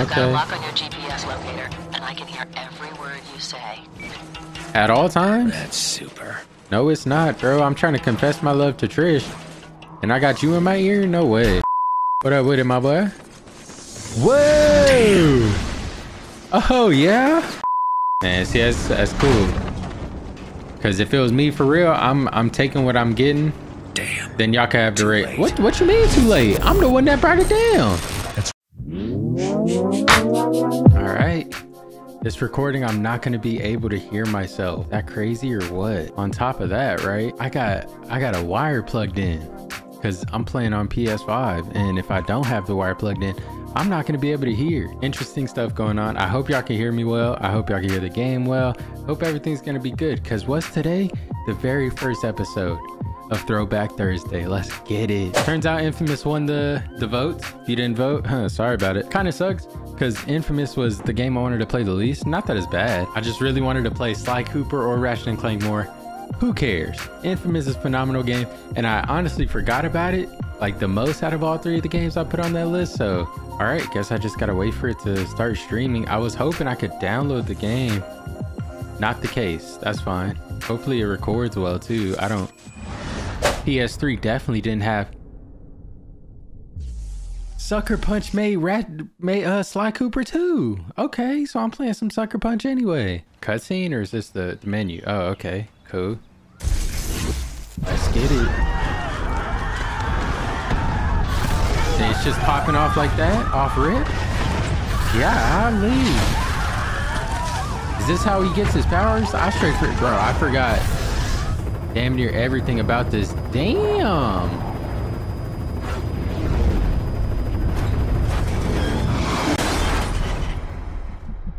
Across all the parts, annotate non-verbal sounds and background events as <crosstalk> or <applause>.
I've got a lock on your GPS locator, and I can hear every word you say. At all times? That's super. No, it's not, bro. I'm trying to confess my love to Trish. And I got you in my ear? No way. What up with it, my boy? Whoa! Oh, yeah? Man, see, that's, that's cool. Because if it was me for real, I'm I'm taking what I'm getting. Damn. Then y'all can have the rate. What, what you mean too late? I'm the one that brought it down. All right. This recording, I'm not gonna be able to hear myself. That crazy or what? On top of that, right? I got I got a wire plugged in because I'm playing on PS5, and if I don't have the wire plugged in, I'm not gonna be able to hear. Interesting stuff going on. I hope y'all can hear me well. I hope y'all can hear the game well. Hope everything's gonna be good. Cause what's today? The very first episode of Throwback Thursday. Let's get it. Turns out Infamous won the the vote. If you didn't vote, huh, sorry about it. Kind of sucks because Infamous was the game I wanted to play the least. Not that it's bad. I just really wanted to play Sly Cooper or Ratchet and Clank more. Who cares? Infamous is a phenomenal game, and I honestly forgot about it like the most out of all three of the games I put on that list. So, all right, guess I just gotta wait for it to start streaming. I was hoping I could download the game. Not the case. That's fine. Hopefully it records well too. I don't. PS3 definitely didn't have. Sucker Punch made Rat made uh Sly Cooper too. Okay, so I'm playing some Sucker Punch anyway. Cutscene or is this the, the menu? Oh, okay, cool. Let's get it. It's just popping off like that, off rip. Yeah, I leave. Is this how he gets his powers? I straight bro. I forgot damn near everything about this. Damn.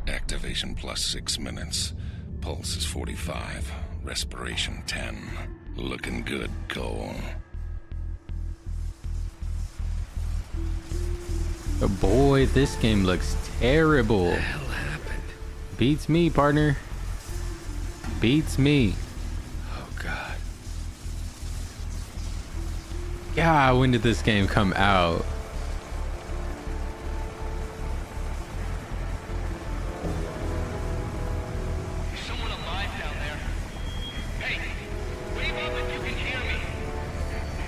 Activation plus six minutes. Pulse is 45. Respiration 10. Looking good, Cole. Oh boy, this game looks terrible. hell happened? Beats me, partner. Beats me. God, when did this game come out? Is someone alive down there? Hey, wave up if you can hear me.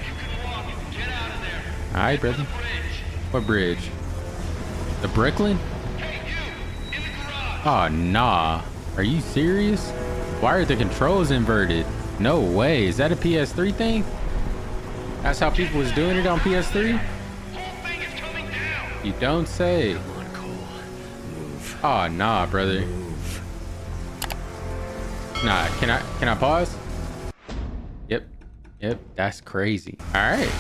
You can walk, get out of there. All right, brother. Bridge. What bridge? The Brooklyn? Hey, you! In the garage! Oh, nah. Are you serious? Why are the controls inverted? No way. Is that a PS3 thing? That's how people was doing it on PS3? Whole thing is coming down! You don't say. Come on, Cole. Move. Oh, nah, brother. Move. Nah, can I can I pause? Yep. Yep, that's crazy. All right.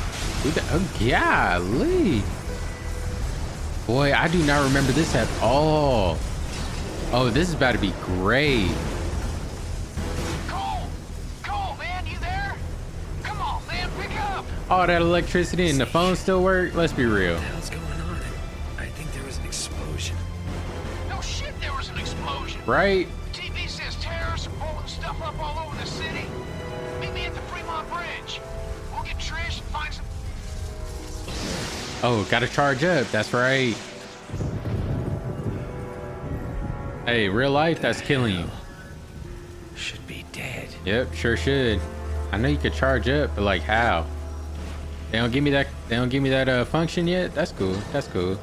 Oh, golly. Boy, I do not remember this at all. Oh, this is about to be great. All that electricity and the phone still work? Let's be real. What the hell's going on? I think there was an explosion. No shit, there was an explosion. Right? TV says terrorists are blowing stuff up all over the city. Meet me at the Fremont Bridge. We'll get Trish and find some. Oh, gotta charge up. That's right. Hey, real life, that's killing you. Should be dead. Yep, sure should. I know you could charge up, but like how? They don't give me that. They don't give me that uh, function yet. That's cool. That's cool.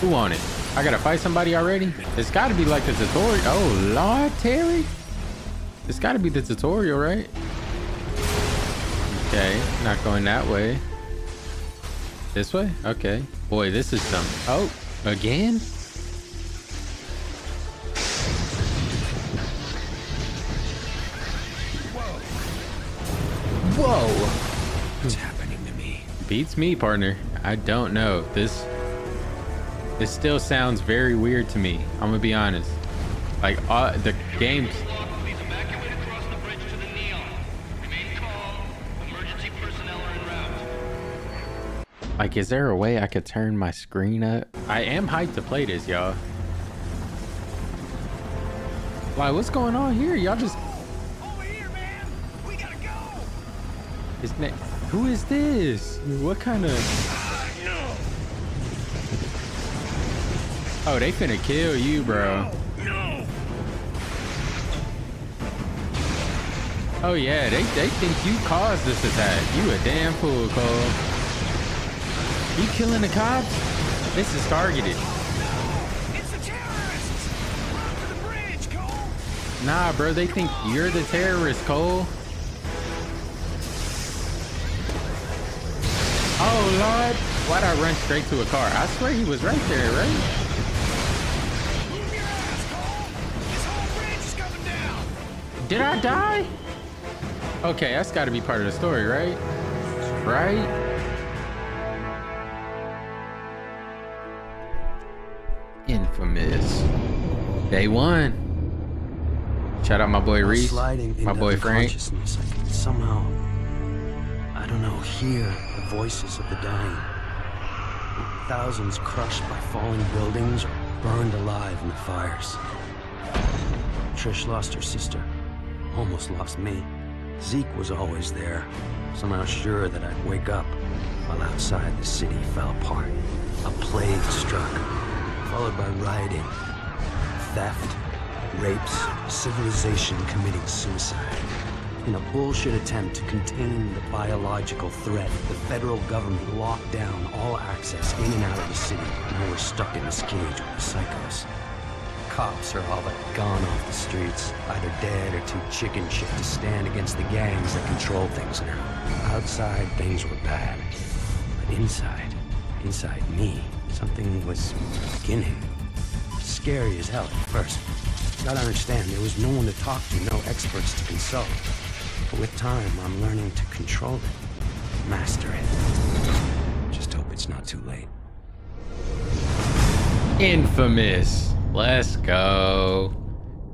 Who on it? I gotta fight somebody already. It's got to be like the tutorial. Oh Lord, Terry. It's got to be the tutorial, right? Okay, not going that way. This way? Okay. Boy, this is some. Oh, again? Beats me, partner. I don't know. This this still sounds very weird to me. I'm gonna be honest. Like uh, the games. Block, please evacuate across the bridge to the Neon. Remain calm. Emergency personnel are en route. Like, is there a way I could turn my screen up? I am hyped to play this, y'all. Like, what's going on here? Y'all just Over here, man! We gotta go! His name. Who is this? What kind of? Oh, they finna kill you, bro. No! Oh yeah, they, they think you caused this attack. You a damn fool, Cole. You killing the cops? This is targeted. It's the terrorists! Run for the bridge, Cole! Nah, bro, they think you're the terrorist, Cole. Oh Lord, why'd I run straight to a car? I swear he was right there, right? Move your ass, Cole! This whole bridge is coming down! Did I die? Okay, that's got to be part of the story, right? Right? Infamous. Day one. Shout out my boy Reese, sliding my into boy Frank. unconsciousness, I can somehow, I don't know, hear the voices of the dying. Thousands crushed by falling buildings or burned alive in the fires. Trish lost her sister, almost lost me. Zeke was always there, somehow sure that I'd wake up, while outside the city fell apart. A plague struck, followed by rioting, theft, rapes, civilization committing suicide. In a bullshit attempt to contain the biological threat, the federal government locked down all access in and out of the city. Now we're stuck in this cage with the psychos. Cops are all but gone off the streets, either dead or too chicken shit to stand against the gangs that control things now. Outside, things were bad. But inside, inside me, something was beginning. Scary as hell at first. Gotta understand, there was no one to talk to, no experts to consult. With time, I'm learning to control it, master it. Just hope it's not too late. Infamous. Let's go.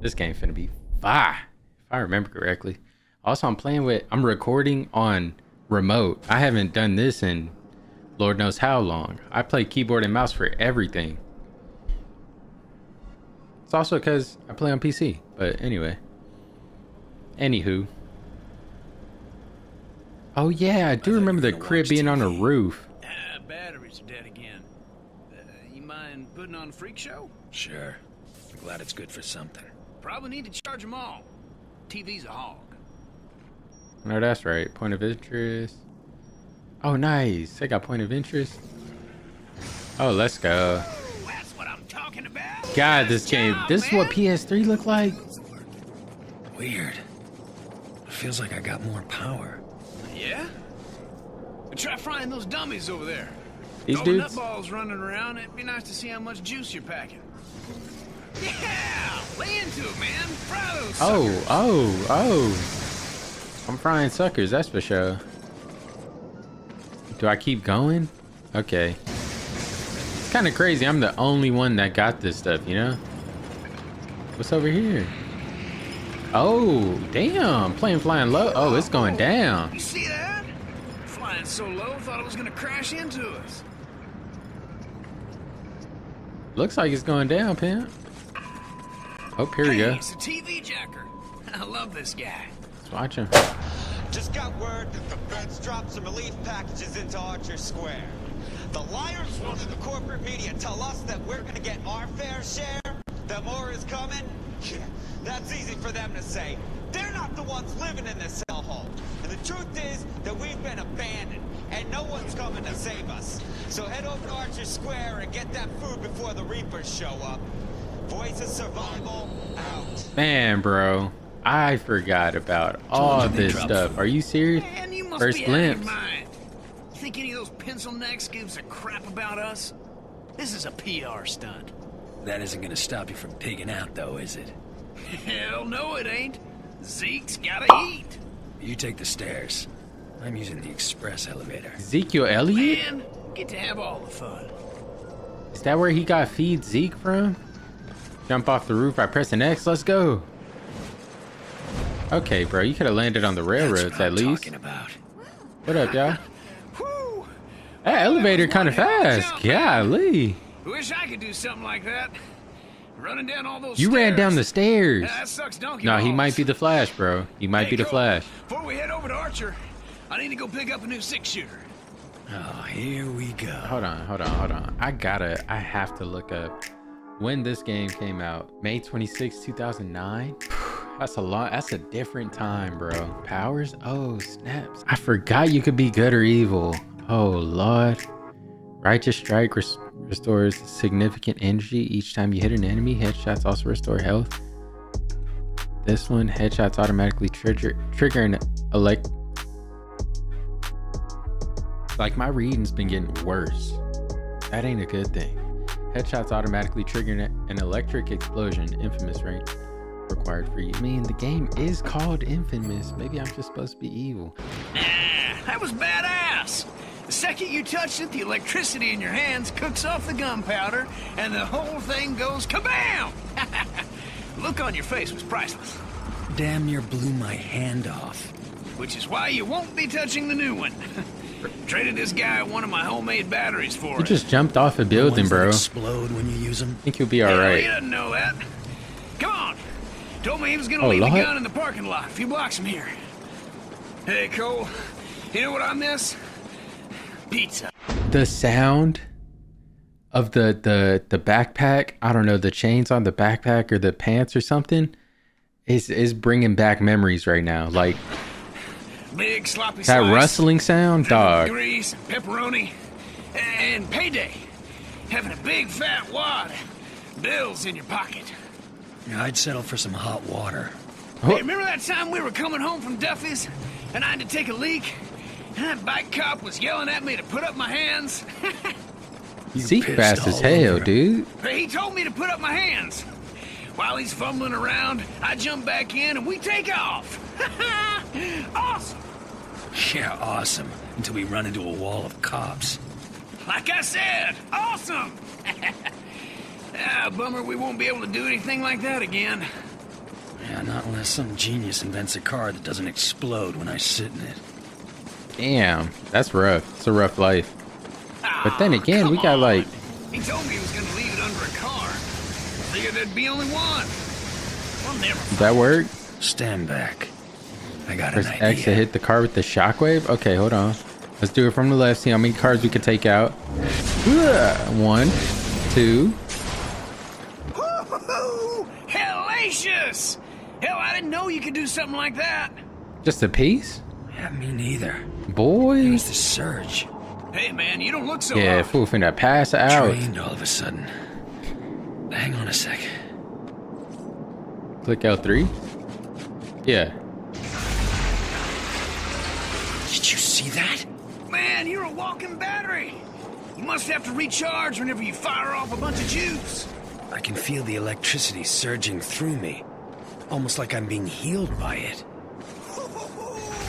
This game finna be fire, if I remember correctly. Also, I'm playing with, I'm recording on remote. I haven't done this in Lord knows how long. I play keyboard and mouse for everything. It's also because I play on PC. But anyway. Anywho. Oh yeah, I do remember the crib being on a roof. Ah, batteries are dead again. Uh, you mind putting on a freak show? Sure. I'm glad it's good for something. Probably need to charge them all. TV's a hog. No, that's right. Point of interest. Oh, nice. They got point of interest. Oh, let's go. That's what I'm talking about. God, this game. job, This is what. PS3 looked like. Weird. Feels like I got more power. Yeah? Try frying those dummies over there. These All dudes? nutballs running around. It'd be nice to see how much juice you're packing. Yeah, lay into it, man. Fry those. Oh, suckers. oh, oh. I'm frying suckers, that's for sure. Do I keep going? Okay. It's kind of crazy. I'm the only one that got this stuff, you know? What's over here? Oh, damn. Plane flying low. Oh, it's going down. You see that? Flying so low, thought it was gonna crash into us. Looks like it's going down, pimp. Oh, here we Hey, go. It's a TV jacker. <laughs> I love this guy. Let's watch him. Just got word that the feds dropped some relief packages into Archer Square. The liars wanted the corporate media tell us that we're gonna get our fair share, that more is coming. Yeah, that's easy for them to say. They're not the ones living in this hellhole. And the truth is that we've been abandoned, and no one's coming to save us. So head over to Archer Square and get that food before the Reapers show up. Voice of Survival, out. Man, bro. I forgot about all you this stuff. food. Are you serious? Man, you must First be out glimpse. mind. You think any of those pencil necks gives a crap about us? This is a PR stunt. That isn't gonna stop you from pigging out, though, is it? <laughs> Hell no, it ain't. Zeke's gotta eat. You take the stairs. I'm using the express elevator. Ezekiel Elliott? Man, get to have all the fun. Is that where he got feed Zeke from? Jump off the roof by pressing X. Let's go. Okay, bro. You could have landed on the railroads what at I'm least. about. What up, y'all? <laughs> That elevator kind of one hell of a fast. jump, man. Golly. Wish I could do something like that. Running down all those You stairs. ran down the stairs. Yeah, that sucks donkey No, he might be the Flash, bro. He might Hey, be the Cole, Flash. Before we head over to Archer, I need to go pick up a new six-shooter. Oh, here we go. Hold on, hold on, hold on. I gotta, I have to look up when this game came out. May 26, 2009. That's a lot. That's a different time, bro. Powers? Oh, snaps. I forgot you could be good or evil. Oh, Lord. Righteous Strike res- restores significant energy each time you hit an enemy. Headshots also restore health. This one, headshots automatically trigger trigger an elect. Like my reading's been getting worse. That ain't a good thing. Headshots automatically trigger an electric explosion. Infamous rank required for you. I mean, the game is called Infamous. Maybe I'm just supposed to be evil. That was badass. The second you touch it, the electricity in your hands cooks off the gunpowder, and the whole thing goes kabam! <laughs> Look on your face was priceless. Damn near blew my hand off. Which is why you won't be touching the new one. <laughs> Traded this guy one of my homemade batteries for You it. just jumped off a building, bro. I explode when you use them. think you'll be Hell, He alright. doesn't know that. Come on. Told me he was gonna Oh, leave Lord. the gun in the parking lot a few blocks from here. Hey, Cole. You know what I miss? Pizza. The sound of the the the backpack, I don't know, the chains on the backpack or the pants or something, is is bringing back memories right now. Like Big sloppy that slice. rustling sound, dog. Grease, pepperoni, and payday. Having a big fat wad. Bills in your pocket. Yeah, I'd settle for some hot water. Hey, remember that time we were coming home from Duffy's and I had to take a leak? And that bike cop was yelling at me to put up my hands? <laughs> Seat pissed fast as hell, over. dude. Hey, he told me to put up my hands. While he's fumbling around, I jump back in and we take off. <laughs> awesome. Yeah, awesome. Until we run into a wall of cops. Like I said, awesome. <laughs> ah, bummer we won't be able to do anything like that again. Yeah, not unless some genius invents a car that doesn't explode when I sit in it. Damn, that's rough. It's a rough life. But then Ah, again, we got on. like He told me he was gonna leave it under a car. Figured there'd be only one. Well, never. does that work? Stand back. I got an Press idea. X to hit the car with the shockwave. Okay, hold on. Let's do it from the left. See how many cars we can take out. One, two. Woo-hoo-hoo! Hellacious! Hell, I didn't know you could do something like that. Just a piece, Yeah, me neither. It boy. was the surge. Hey, man, you don't look so Yeah, off. fool finna pass out. Trained all of a sudden. Hang on a sec. Click L3. Yeah. Did you see that? Man, you're a walking battery. You must have to recharge whenever you fire off a bunch of juice. I can feel the electricity surging through me. Almost like I'm being healed by it.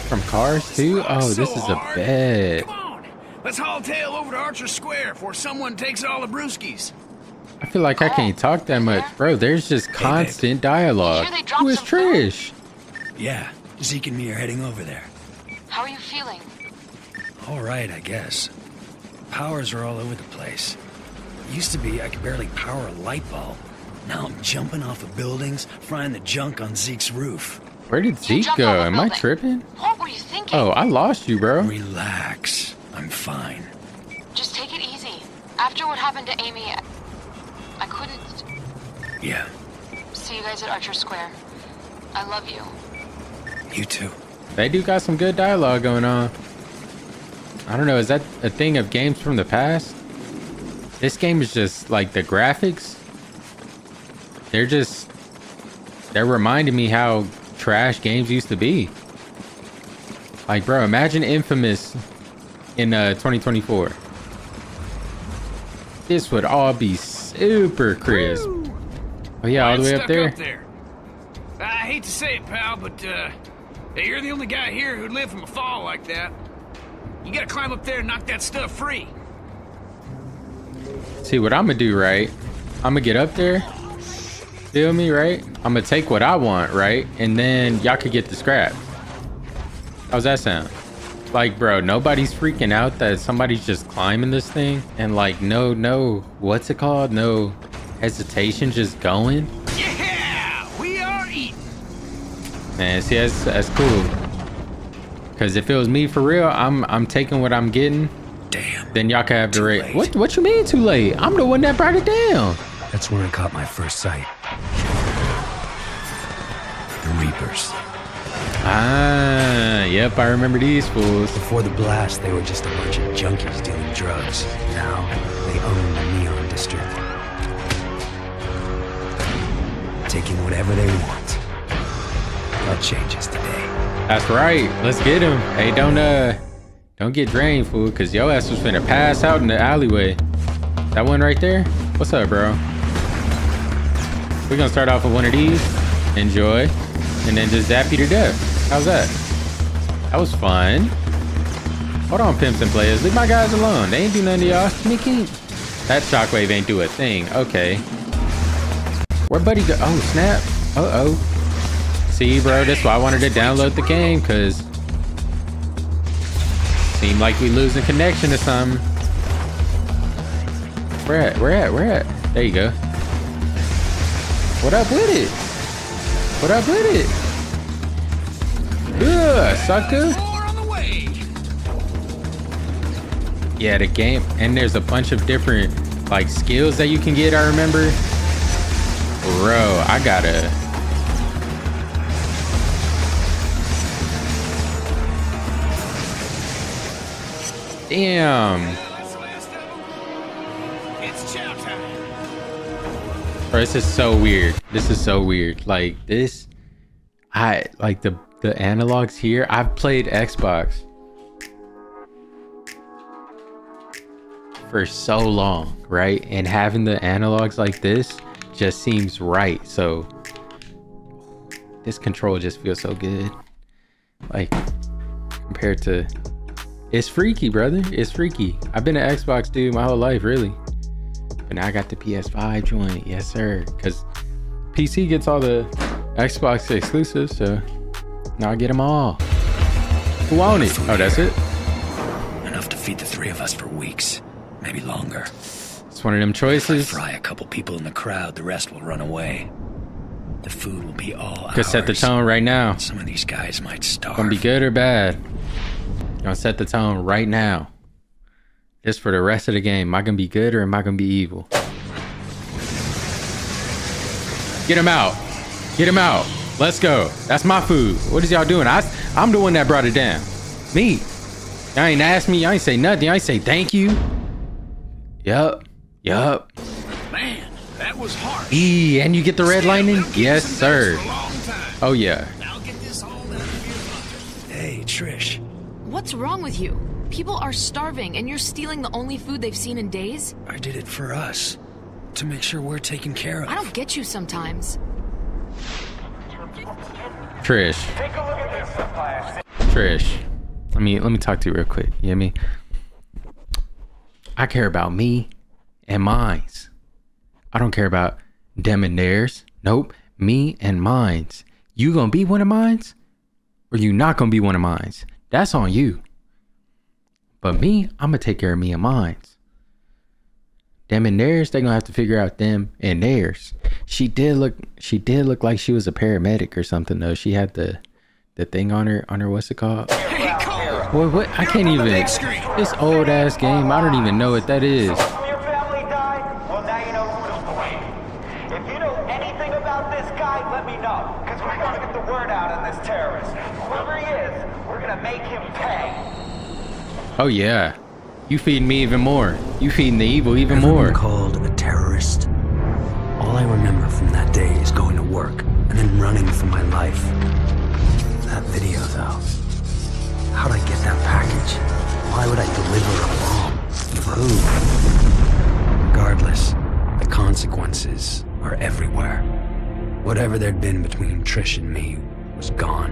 From cars too? Rock Oh, this is a hard. bed. Come on, let's haul tail over to Archer Square before someone takes all the brewskis. I feel like I can't talk that much. Bro, there's just constant dialogue. Sure they dropped Who is? Trish? Yeah, Zeke and me are heading over there. How are you feeling? All right, I guess. Powers are all over the place. Used to be I could barely power a light bulb. Now I'm jumping off of buildings, frying the junk on Zeke's roof. Where did Zeke go? Am I building. tripping? What were you thinking? Oh, I lost you, bro. Relax. I'm fine. Just take it easy. After what happened to Amy, I, I couldn't Yeah, see you guys at Archer Square. I love you. you too. They do got some good dialogue going on. I don't know, is that a thing of games from the past? This game is just like the graphics. They're just they're reminding me how trash games used to be. Like, bro, imagine Infamous in uh 2024. This would all be super crisp. Oh yeah, all the way up there. Up there. I hate to say it, pal, but uh, you're the only guy here who'd live from a fall like that. You gotta climb up there and knock that stuff free. See what I'm gonna do, right? I'm gonna get up there. Feel me, right? I'm gonna take what I want, right? And then y'all could get the scrap. How's that sound? Like, bro, nobody's freaking out that somebody's just climbing this thing and like, no, no, what's it called? No hesitation, just going. Yeah, we are eating. Man, see, that's that's cool. Cause if it was me for real, I'm I'm taking what I'm getting. Damn. Then y'all can have the rate. What what you mean too late? I'm the one that brought it down. That's when I caught my first sight. The Reapers. Ah, yep, I remember these fools. Before the blast, they were just a bunch of junkies dealing drugs. Now, they own the Neon District. Taking whatever they want. That changes today. That's right. Let's get him. Hey, don't uh, don't get drained, fool, cause your ass was finna pass out in the alleyway. That one right there. What's up, bro? We're gonna start off with one of these. Enjoy, and then just zap you to death. How's that? That was fun. Hold on, pimps and players. Leave my guys alone. They ain't do nothing to y'all. Sneaky. That shockwave ain't do a thing. Okay. Where buddy go? Oh, snap. Uh-oh. See, bro, that's why I wanted to download the game, because seemed like we losing connection to something. Where at? Where at? Where at? There you go. What up with it? What up with it? Good, sucker. More on the way. Yeah, the game, and there's a bunch of different like skills that you can get. I remember, bro. I gotta. Damn, It's chow time. bro, this is so weird. This is so weird. Like this, I like the the analogs here. I've played Xbox for so long, right? And having the analogs like this just seems right. So this control just feels so good. Like compared to it's freaky, brother. It's freaky. I've been an Xbox dude my whole life, really. But now I got the PS5 joint. Yes, sir. Cause PC gets all the Xbox exclusives, so now I get them all. Who own it? Oh, that's it? Enough to feed the three of us for weeks, maybe longer. It's one of them choices. fry a couple people in the crowd, the rest will run away. The food will be all Could set the tone right now. Some of these guys might starve. Gonna be good or bad? Gonna set the tone right now. Just for the rest of the game. Am I gonna be good or am I gonna be evil? Get him out. Get him out. Let's go. That's my food. What is y'all doing? I, I'm the one that brought it down. Me. Y'all ain't ask me. Y'all ain't say nothing. Y'all ain't say thank you. Yup. Yup. Man, that was harsh. E and you get the red Still, lightning? Yes, sir. business for a long time. Oh yeah. Now get this hauled out of here. Hey, Trish. What's wrong with you? People are starving and you're stealing the only food they've seen in days? I did it for us. To make sure we're taken care of. I don't get you sometimes. Trish. Trish. Let me let me talk to you real quick. You hear me? I care about me and mines. I don't care about them and theirs. Nope. Me and mines. You gonna be one of mines? Or you not gonna be one of mines? That's on you. But me, I'm gonna take care of me and mines. Them and theirs, they're gonna have to figure out them and theirs. She did look she did look like she was a paramedic or something though. She had the the thing on her on her what's it called? Boy, what I can't even this old ass game, I don't even know what that is. Oh yeah. You feed me even more. You feed the evil even Ever more. called a terrorist? All I remember from that day is going to work and then running for my life. That video, though. How'd I get that package? Why would I deliver a bomb? For who? Regardless, the consequences are everywhere. Whatever there'd been between Trish and me was gone.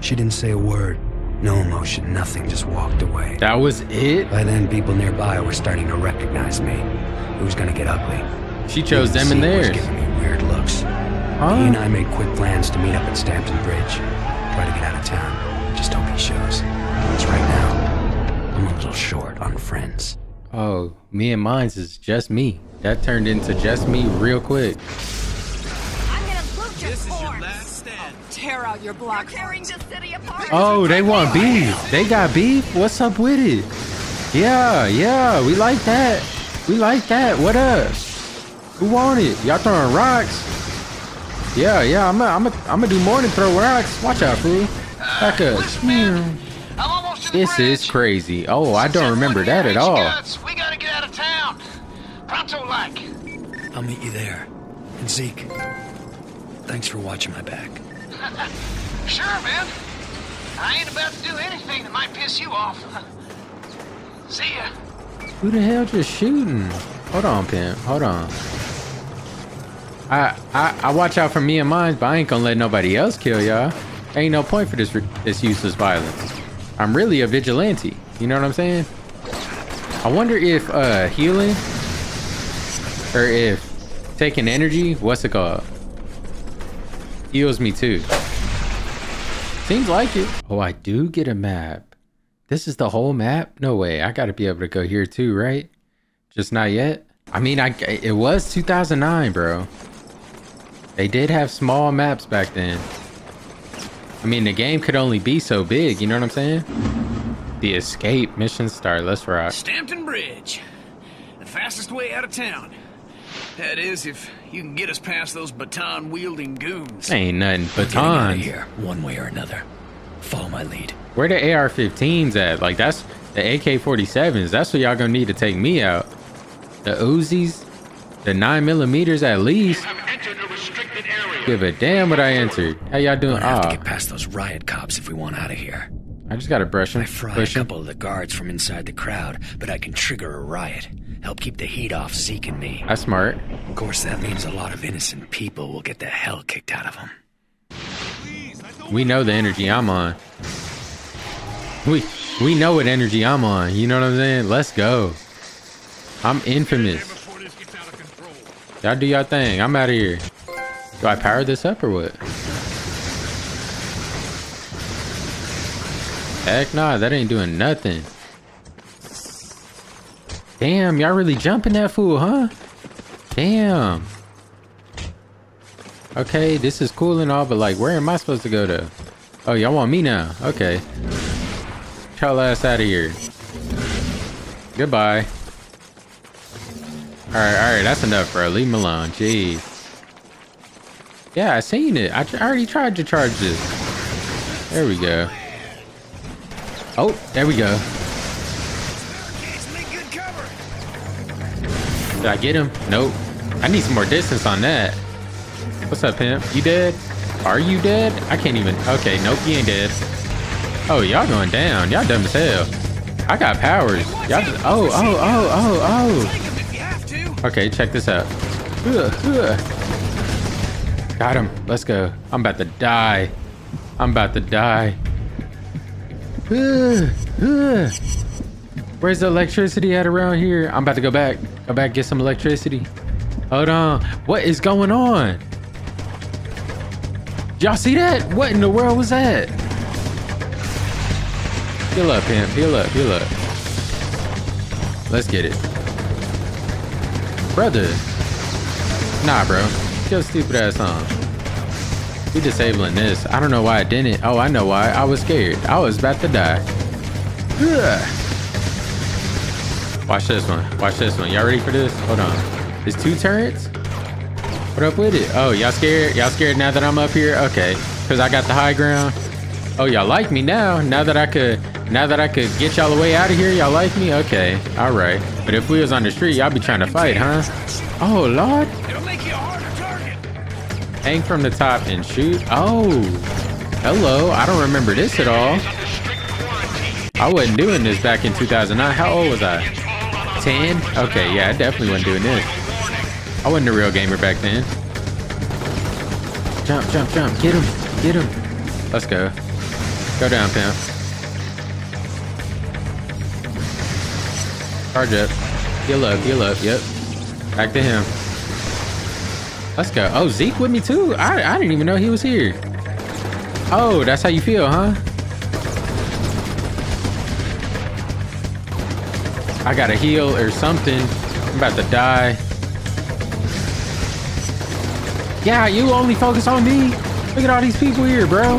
She didn't say a word. No emotion, nothing, just walked away. That was it? By then, people nearby were starting to recognize me. It was gonna get ugly. She chose them and Zeke was theirs. giving me weird looks. Huh? He and I made quick plans to meet up at Stampton Bridge. Try to get out of town. Just hope he shows. Because right now, I'm a little short on friends. Oh, me and mines is just me. That turned into just me real quick. I'm gonna loot your This Tear out your block. You're tearing the city apart. Oh, they want beef. They got beef? What's up with it? Yeah, yeah, we like that. We like that. What up? Who want it? Y'all throwing rocks? Yeah, yeah, I'm gonna I'm gonna I'm gonna do more than throw rocks. Watch out, fool. Back up. I'm almost to the This is crazy. Oh, I don't remember that at all. Guts. We gotta get out of town. Pronto like. I'll meet you there. And Zeke, thanks for watching my back. <laughs> Sure, man. I ain't about to do anything that might piss you off. <laughs> See ya. Who the hell just shooting? Hold on, pimp. Hold on. I, I I watch out for me and mine, but I ain't gonna let nobody else kill y'all. Ain't no point for this this useless violence. I'm really a vigilante. You know what I'm saying? I wonder if uh healing or if taking energy, what's it called? Heals me too. Seems like it. Oh, I do get a map. This is the whole map? No way. I gotta be able to go here too, right? Just not yet. I mean, I it was 2009, bro. They did have small maps back then. I mean, the game could only be so big. You know what I'm saying? The escape mission start. Let's rock. Stampton Bridge. The fastest way out of town. That is, if you can get us past those baton wielding goons. Ain't nothing Getting out of batons. here, one way or another. Follow my lead. Where the AR-15s at? Like that's the AK-47s. That's what y'all gonna need to take me out. The Uzis, the nine millimeters at least. Give a damn what I entered. How y'all doing? We're gonna have to Ah, get past those riot cops if we want out of here. I just gotta brush I him. fry a Push him. couple of the guards from inside the crowd, but I can trigger a riot. Help keep the heat off and me. That's smart. Of course, that means a lot of innocent people will get the hell kicked out of them. We know the energy I'm on. We we know what energy I'm on. You know what I'm saying? Let's go. I'm infamous. Y'all do y'all thing. I'm out of here. Do I power this up or what? Heck nah, that ain't doing nothing. Damn, y'all really jumping that fool, huh? Damn. Okay, this is cool and all, but like, where am I supposed to go to? Oh, y'all want me now? Okay. Y'all ass out of here. Goodbye. Alright, alright, that's enough, bro. Leave him alone. Jeez. Yeah, I seen it. I, I already tried to charge this. There we go. Oh, there we go. Did I get him? Nope. I need some more distance on that. What's up, pimp? You dead? Are you dead? I can't even. Okay, nope, you ain't dead. Oh, y'all going down. Y'all dumb as hell. I got powers. Y'all just. Oh, oh, oh, oh, oh. Okay, check this out. Got him. Let's go. I'm about to die. I'm about to die. Where's the electricity at around here? I'm about to go back. Go back, get some electricity. Hold on. What is going on? Y'all see that? What in the world was that? Heal up, pimp. Heal up. Heal up. Let's get it. Brother. Nah, bro. Your stupid ass on. We disabling this. I don't know why I didn't. Oh, I know why. I was scared. I was about to die. Ugh. Watch this one. Watch this one. Y'all ready for this? Hold on. It's two turrets? What up with it? Oh, y'all scared? Y'all scared now that I'm up here? Okay. Cause I got the high ground. Oh, y'all like me now. Now that I could now that I could get y'all away out of here, y'all like me? Okay. Alright. But if we was on the street, y'all be trying to fight, huh? Oh Lord. It'll make you a harder target. Hang from the top and shoot. Oh. Hello. I don't remember this at all. I wasn't doing this back in 2009. How old was I? 10? Okay, yeah, I definitely wasn't doing this. I wasn't a real gamer back then. Jump, jump, jump. Get him. Get him. Let's go. Go down, pimp. Charge up. Heal up, heal up. Yep. Back to him. Let's go. Oh, Zeke with me too? I, I didn't even know he was here. Oh, that's how you feel, huh? I gotta heal or something. I'm about to die. Yeah, you only focus on me. Look at all these people here, bro.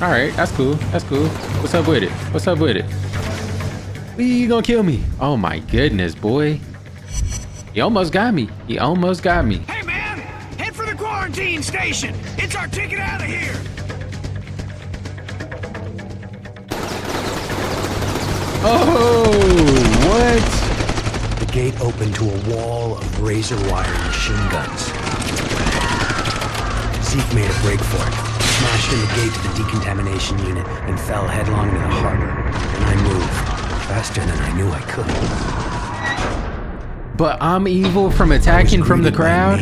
All right, that's cool. That's cool. What's up with it? What's up with it? You gonna kill me? Oh my goodness, boy. He almost got me. He almost got me. Hey, man! Head for the quarantine station! It's our ticket out of here! Oh, what? The gate opened to a wall of razor wire machine guns. Zeke made a break for it, smashed in the gate to the decontamination unit, and fell headlong into the harbor. And I moved, faster than I knew I could. But I'm evil from attacking from the crowd?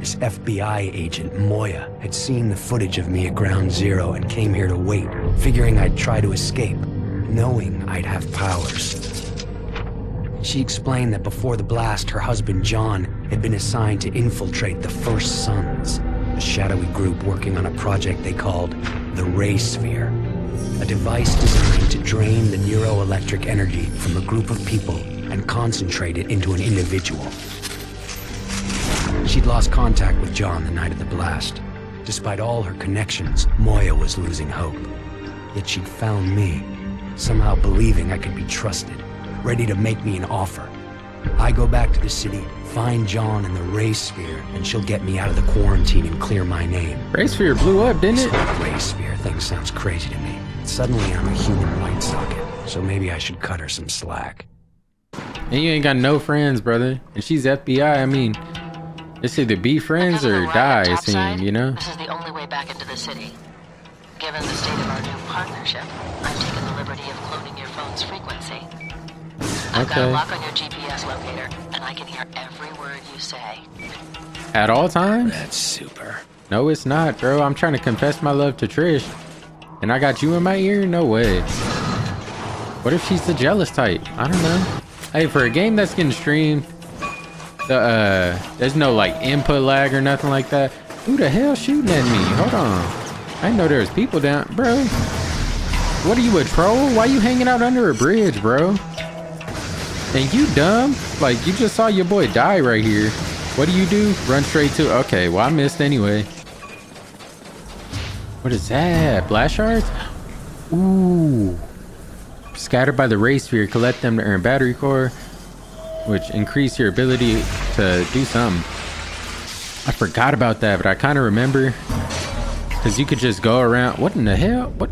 This FBI agent, Moya, had seen the footage of me at Ground Zero and came here to wait, figuring I'd try to escape, knowing I'd have powers. She explained that before the blast, her husband John had been assigned to infiltrate the First Sons, a shadowy group working on a project they called the Ray Sphere, a device designed to drain the neuroelectric energy from a group of people and concentrate it into an individual. She'd lost contact with John the night of the blast. Despite all her connections, Moya was losing hope. Yet she'd found me, somehow believing I could be trusted, ready to make me an offer. I go back to the city, find John in the Ray Sphere, and she'll get me out of the quarantine and clear my name. Ray Sphere blew up, didn't This it? whole Ray Sphere thing sounds crazy to me. Suddenly I'm a human light socket, so maybe I should cut her some slack. And you ain't got no friends, brother. And she's FBI. I mean, it's either be friends or die, it seems, you know? This is the only way back into the city. Given the state of our new partnership, I've taken the liberty of cloning your phone's frequency. I've got a lock on your GPS locator, and I can hear every word you say. At all times? That's super. No, it's not, bro. I'm trying to confess my love to Trish. And I got you in my ear? No way. What if she's the jealous type? I don't know. Hey, for a game that's getting streamed, the uh, there's no like input lag or nothing like that. Who the hell shooting at me? Hold on. I know there's people down, bro. What are you a troll? Why you hanging out under a bridge, bro? And you dumb? Like you just saw your boy die right here. What do you do? Run straight to? Okay, well I missed anyway. What is that? Blast shards? Ooh. Scattered by the ray sphere, collect them to earn battery core, which increase your ability to do something. I forgot about that, but I kind of remember. Because you could just go around. What in the hell? What?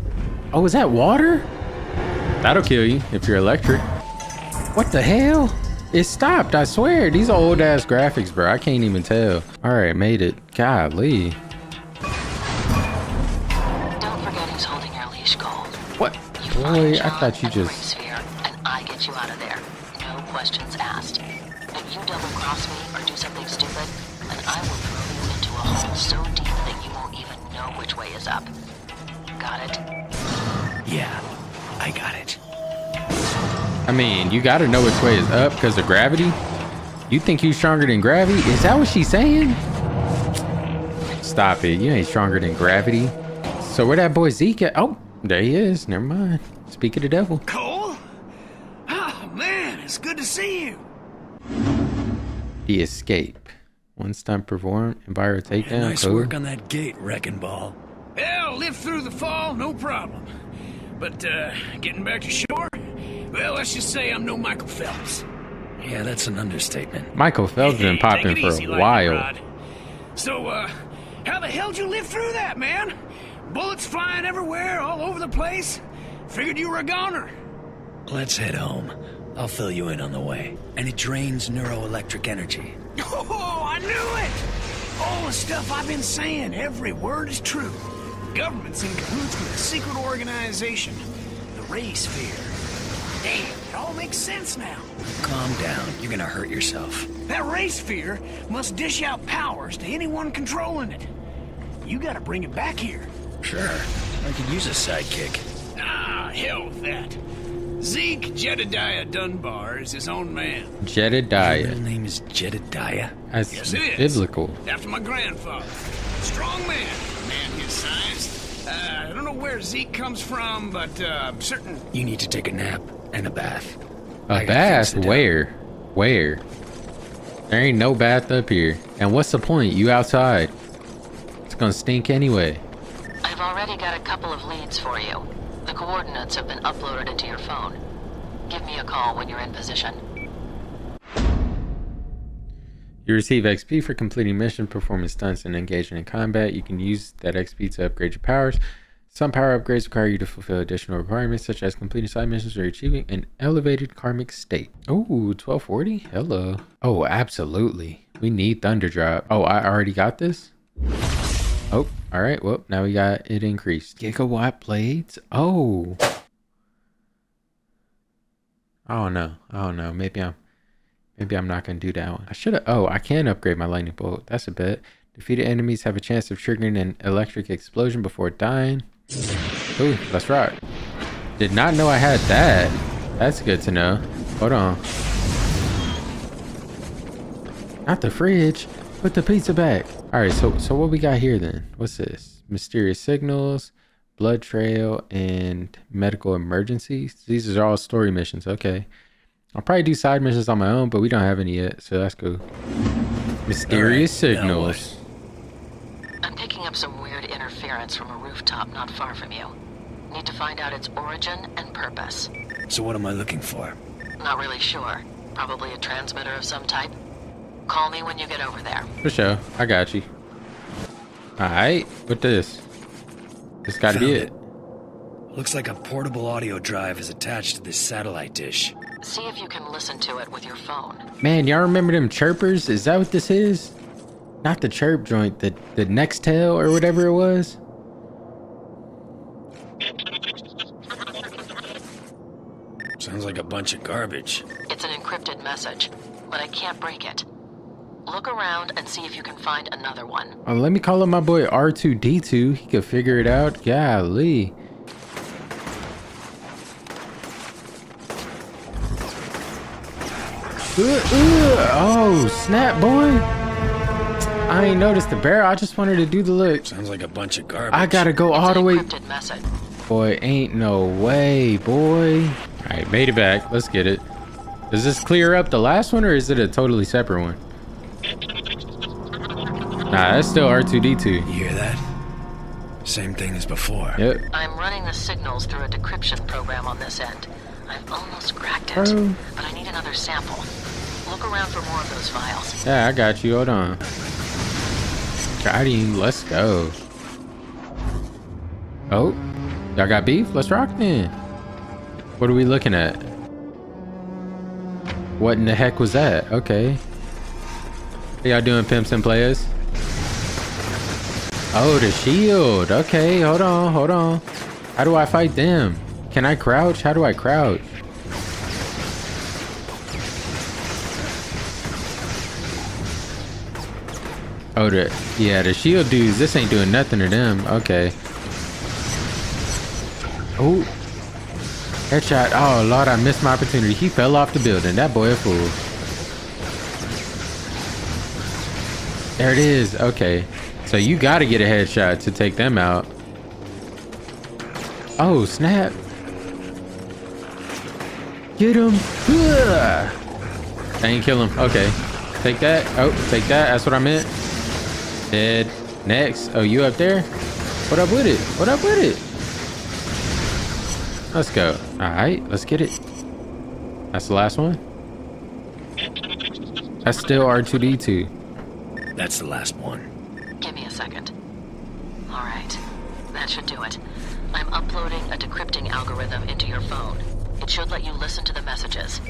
Oh, is that water? That'll kill you if you're electric. What the hell? It stopped, I swear. These are old ass graphics, bro. I can't even tell. All right, made it. Golly. Don't forget who's holding your leash, Cole. What? You Boy, I thought you just- Sphere, and I get you out of there. No questions asked. If you double cross me or do something stupid, then I will throw you into a hole so Yeah, I got it. I mean, you gotta know which way is up because of gravity. You think you stronger than gravity? Is that what she's saying? Stop it. You ain't stronger than gravity. So where that boy Zeke at? Oh, there he is. Never mind. Speak of the devil. Cole? Oh, man, it's good to see you. The escape. One stunt performed. Enviro takedown. nice cool. work on that gate, Wrecking Ball. Hell, live through the fall, no problem. But, uh, getting back to shore? Well, let's just say I'm no Michael Phelps. Yeah, that's an understatement. Michael Phelps been popping for easy a while. Rod. So, uh, how the hell'd you live through that, man? Bullets flying everywhere, all over the place? Figured you were a goner. Let's head home. I'll fill you in on the way. And it drains neuroelectric energy. <laughs> Oh, I knew it! All the stuff I've been saying, every word is true. Government's in cahoots with a secret organization, the Ray Sphere. Damn, it all makes sense now. Calm down. You're gonna hurt yourself. That Ray Sphere must dish out powers to anyone controlling it. You gotta bring it back here. Sure. I could use a sidekick. Ah, hell with that. Zeke Jedediah Dunbar is his own man. Your His name is Jedediah. That's Yes, it is. biblical. After my grandfather. Strong man, man his size. Uh, I don't know where Zeke comes from, but uh, I'm certain You need to take a nap and a bath. A I got bath? things to. Where? Where? There ain't no bath up here. And what's the point? You outside. It's gonna stink anyway. I've already got a couple of leads for you. The coordinates have been uploaded into your phone. Give me a call when you're in position. You receive XP for completing missions, performing stunts, and engaging in combat. You can use that XP to upgrade your powers. Some power upgrades require you to fulfill additional requirements, such as completing side missions or achieving an elevated karmic state. Oh, 1240? Hello. Oh, absolutely. We need Thunder Drop. Oh, I already got this? Oh, all right. Well, now we got it increased. Gigawatt blades? Oh. Oh no. Oh no. Maybe I'm maybe I'm not gonna do that one. I should have oh, I can upgrade my lightning bolt. That's a bit. Defeated enemies have a chance of triggering an electric explosion before dying. Ooh, let's rock. Did not know I had that. That's good to know. Hold on. Not the fridge. Put the pizza back. Alright, so so what we got here then? What's this? Mysterious signals, blood trail, and medical emergencies. These are all story missions. Okay. I'll probably do side missions on my own, but we don't have any yet, so that's cool. Mysterious All right, now signals. I'm picking up some weird interference from a rooftop not far from you. Need to find out its origin and purpose. So what am I looking for? Not really sure. Probably a transmitter of some type. Call me when you get over there. For sure. I got you. Alright, what this? This gotta be Found it. Looks like a portable audio drive is attached to this satellite dish. See if you can listen to it with your phone. Man, y'all remember them chirpers? Is that what this is? Not the chirp joint, the the next tail or whatever it was. Sounds like a bunch of garbage. It's an encrypted message, but I can't break it. Look around and see if you can find another one. Oh, let me call up my boy R2D2. He could figure it out. Golly. Uh, uh, Uh, uh. oh, snap, boy. I ain't noticed the barrel. I just wanted to do the look. Sounds like a bunch of garbage. I gotta go all the way. Message. Boy, ain't no way, boy. All right, made it back. Let's get it. Does this clear up the last one or is it a totally separate one? Nah, that's still R2D2. You hear that? Same thing as before. Yep. I'm running the signals through a decryption program on this end. I've almost cracked it, Bro. but I need another sample. Look around for more of those files. Yeah, I got you. Hold on. Guardian, let's go. Oh, y'all got beef? Let's rock then. What are we looking at? What in the heck was that? Okay. How y'all doing, pimps and players? Oh, the shield. Okay, hold on, hold on. How do I fight them? Can I crouch? How do I crouch? Oh, the yeah, the shield dudes. This ain't doing nothing to them. Okay. Oh, headshot. Oh Lord, I missed my opportunity. He fell off the building. That boy a fool. There it is. Okay, so you got to get a headshot to take them out. Oh snap! Get him! Ugh. I ain't kill him. Okay, take that. Oh, take that. That's what I meant. Dead. Next. Oh, you up there? What up with it? What up with it? Let's go. All right, let's get it. That's the last one. That's still R2D2. That's the last one. Give me a second. All right, that should do it. I'm uploading a decrypting algorithm into your phone. It should let you listen to the messages.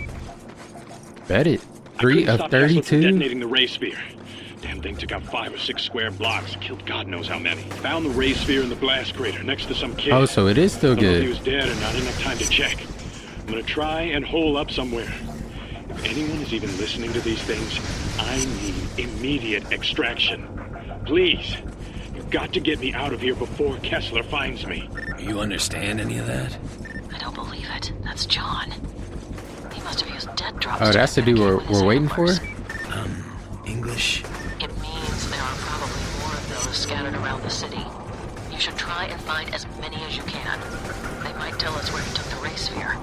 Bet it. Three of Stop Tesla from 32. detonating the ray sphere. Damn thing took out five or six square blocks, killed God knows how many. Found the ray sphere in the blast crater next to some kid. Oh, so it is still Don't know he good. was dead or not enough time to check. I'm gonna try and hole up somewhere. If anyone is even listening to these things, I need immediate extraction. Please, you've got to get me out of here before Kessler finds me. You understand any of that? I it. That's John. He must have used dead drops. Oh, to that's the dude we're, communicate with his we're waiting for? Um, English? It means there are probably more of those scattered around the city. You should try and find as many as you can. They might tell us where he took the ray sphere.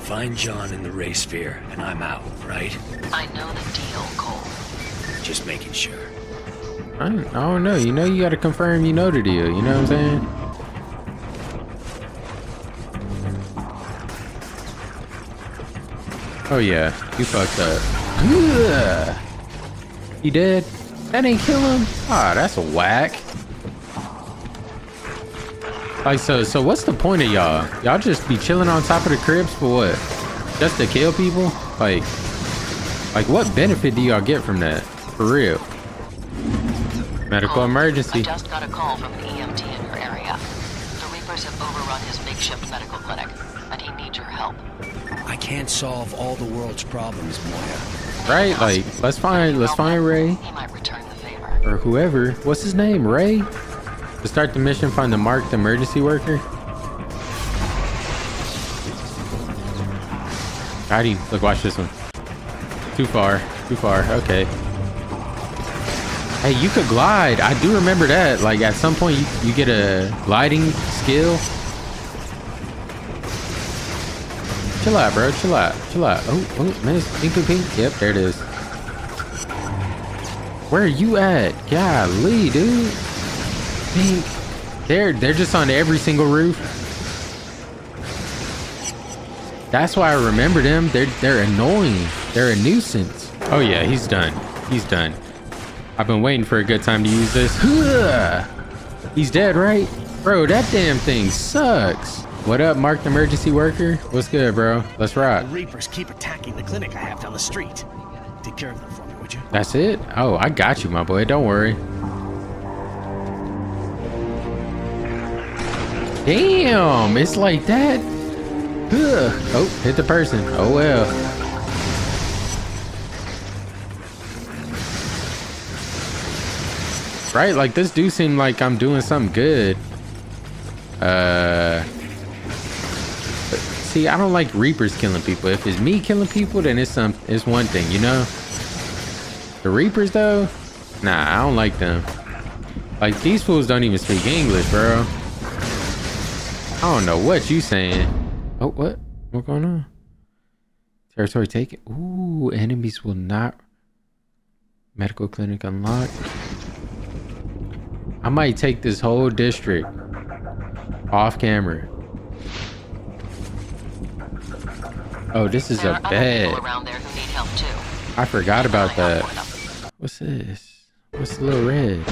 Find John in the ray sphere, and I'm out, right? I know the deal, Cole. Just making sure. I don't, I don't know. You know, you got to confirm you know the deal. You know what I'm saying? Oh, yeah. You fucked up. Ugh. He dead? That ain't kill him? Ah, that's a whack. Like, so, so what's the point of y'all? Y'all just be chilling on top of the cribs for what? Just to kill people? Like, like what benefit do y'all get from that? For real. Medical emergency. I just got a call from an EMT in your area. The Reapers have overrun his makeshift medical can't solve all the world's problems, Moya. Right? Like, let's find, let's find Ray. He might return the favor. Or whoever. What's his name? Ray? To start the mission, find the marked emergency worker. Got him. Look, watch this one. Too far. Too far. Okay. Hey, you could glide. I do remember that. Like, at some point, you, you get a gliding skill. Chill out, bro. Chill out. Chill out. Oh, oh, man. Pink, pink, pink. Yep, there it is. Where are you at? Golly, dude. Pink. They're, they're just on every single roof. That's why I remember them. They're, they're annoying. They're a nuisance. Oh, yeah, he's done. He's done. I've been waiting for a good time to use this. He's dead, right? Bro, that damn thing sucks. What up, marked emergency worker? What's good, bro? Let's rock. The Reapers keep attacking the clinic I have down the street. Take care of them for me, would you? That's it? Oh, I got you, my boy. Don't worry. Damn, it's like that. Ugh. Oh, hit the person. Oh well. Right, like this do seem like I'm doing something good. Uh, see, I don't like Reapers killing people. If it's me killing people, then it's some, it's one thing, you know. The Reapers though, nah, I don't like them. Like these fools don't even speak English, bro. I don't know what you saying. Oh, what? What going on? Territory taken. Ooh, enemies will not. Medical clinic unlocked. I might take this whole district off camera. Oh, this is There a bed. people around there who need help too. I forgot about Keep an eye out that. What's this? What's the little red?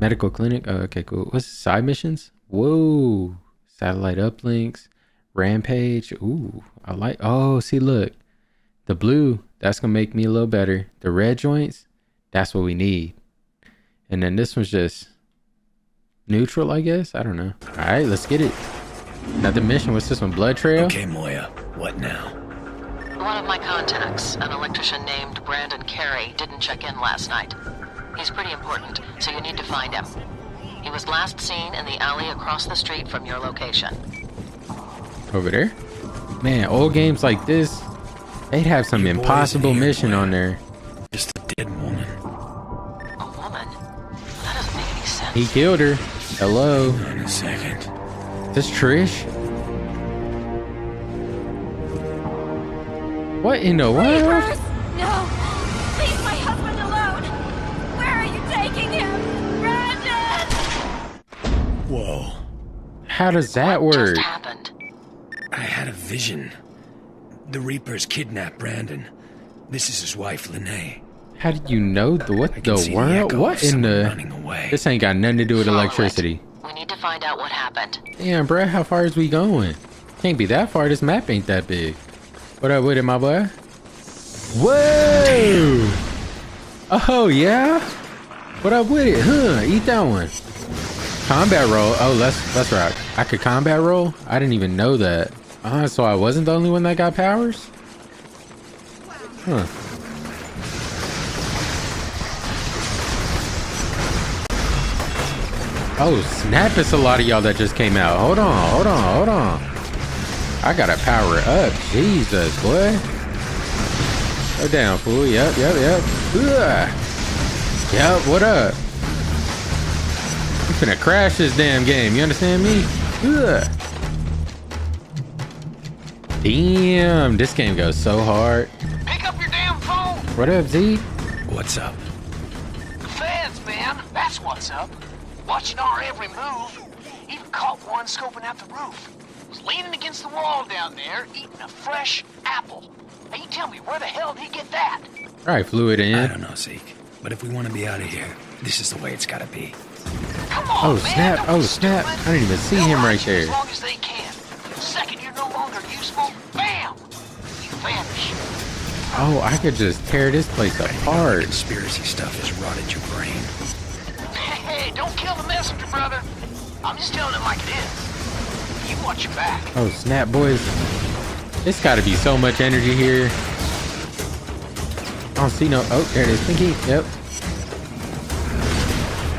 Medical clinic. Oh, okay, cool. What's the side missions? Whoa. Satellite uplinks. Rampage. Ooh, I like. Oh, see, look. The blue, that's going to make me a little better. The red joints, that's what we need. And then this one's just neutral, I guess. I don't know. All right, let's get it. Another mission. What's this one? Blood Trail? Okay, Moya. What now? One of my contacts, an electrician named Brandon Carey, didn't check in last night. He's pretty important, so you need to find him. He was last seen in the alley across the street from your location. Over there? Man, old games like this, they'd have some Your impossible here, mission on there. Just a dead woman. A woman? That doesn't make any sense. He killed her. Hello. Hang on a second. This Trish? What in the world? No! Leave my husband alone! Where are you taking him? Brandon! Whoa. How does that work? Just happened. I had a vision. The Reapers kidnapped Brandon. This is his wife, Lene. How did you know the what the see the world? what in the? running away. This ain't got nothing to do with Follow it. electricity. We need to find out what happened. Damn, bruh, how far is we going? Can't be that far. This map ain't that big. What up with it, my boy? Whoa! Oh yeah. What up with it? Huh? Eat that one. Combat roll. Oh, let's let's rock. I could combat roll. I didn't even know that. Uh, so I wasn't the only one that got powers. Huh. Oh snap! It's a lot of y'all that just came out. Hold on, hold on, hold on. I gotta power up. Jesus, boy. Oh, Go down, fool. Yep, yep, yep. Ugh. Yep, what up? I'm finna crash this damn game. You understand me? Ugh. Damn, this game goes so hard. Pick up your damn phone! What up, Z? What's up? The feds, man. That's what's up. Watching our every move. Even caught one scoping out the roof. Was leaning against the wall down there, eating a fresh apple. Now you tell me, where the hell did he get that? All right, flew it in. I don't know, Zeke. But if we want to be out of here, this is the way it's gotta be. Come on, Oh snap! Oh snap! I didn't even see him right there. As long as they can. The second you're no longer useful, bam! You vanish. Oh, I could just tear this place apart. Conspiracy stuff has rotted your brain. Hey, hey, don't kill the messenger, brother. I'm just telling it like it is. You watch your back. Oh snap, boys! It's got to be so much energy here. I don't see no. Oh, there it is, Pinky. Yep.